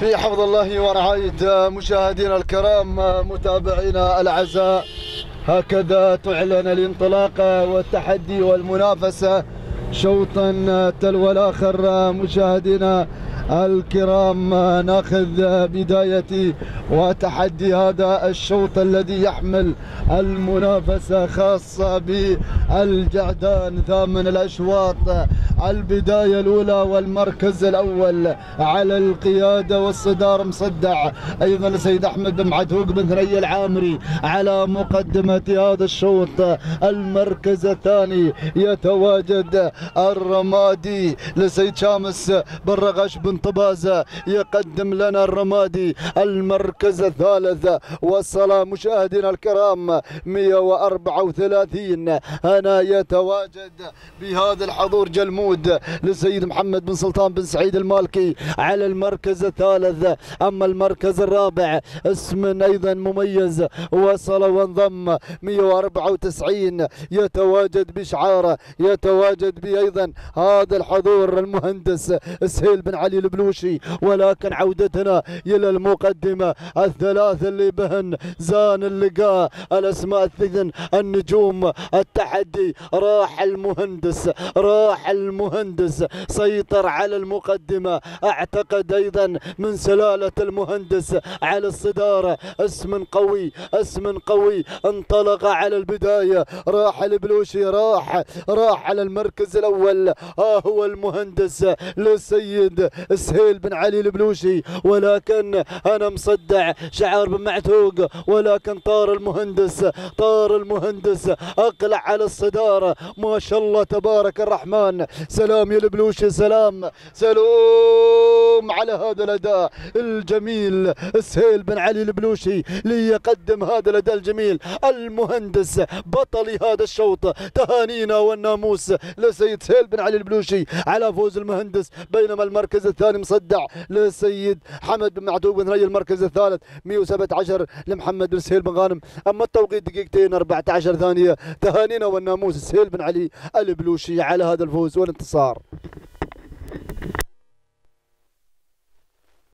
في حفظ الله ورعاية مشاهدينا الكرام متابعينا الأعزاء هكذا تعلن الانطلاق والتحدي والمنافسة. شوطا تلو الآخر مشاهدينا الكرام ناخذ بداية وتحدي هذا الشوط الذي يحمل المنافسة خاصة بالجعدان ثامن الأشواط. البداية الأولى والمركز الأول على القيادة والصدار مصدع. أيضا السيد أحمد بن معتوق بن ثريا العامري على مقدمة هذا الشوط. المركز الثاني يتواجد الرمادي لسيد شامس بن رغش بن طبازة يقدم لنا الرمادي المركز الثالث. والصلاة مشاهدينا الكرام 134 هنا يتواجد بهذا الحضور جلمود للسيد محمد بن سلطان بن سعيد المالكي على المركز الثالث. أما المركز الرابع اسم أيضا مميز. وصل وانضم 194 يتواجد بشعاره يتواجد بأيضا هذا الحضور المهندس سهيل بن علي البلوشي ولكن عودتنا إلى المقدمة الثلاث اللي بهن زان اللقاء الأسماء الثقن النجوم التحدي راح المهندس راح المهندس سيطر على المقدمة. أعتقد أيضا من سلالة المهندس على الصدارة اسم قوي اسم قوي انطلق على البداية. راح البلوشي راح راح على المركز الأول. ها هو المهندس للسيد سهيل بن علي البلوشي ولكن أنا مصدع شعار بن معتوق ولكن طار المهندس طار المهندس أقلع على الصدارة. ما شاء الله تبارك الرحمن. سلام يا البلوشي سلام. سلام. على هذا الأداء الجميل سهيل بن علي البلوشي ليقدم هذا الأداء الجميل. المهندس بطل هذا الشوط. تهانينا والناموس لسيد سهيل بن علي البلوشي على فوز المهندس. بينما المركز الثاني مصدع للسيد حمد بن معتوق بن ثريا المركز الثالث. 117 لمحمد بن سهيل بن غانم. أما التوقيت دقيقتين 14 ثانية. تهانينا والناموس سهيل بن علي البلوشي على هذا الفوز والانتصار.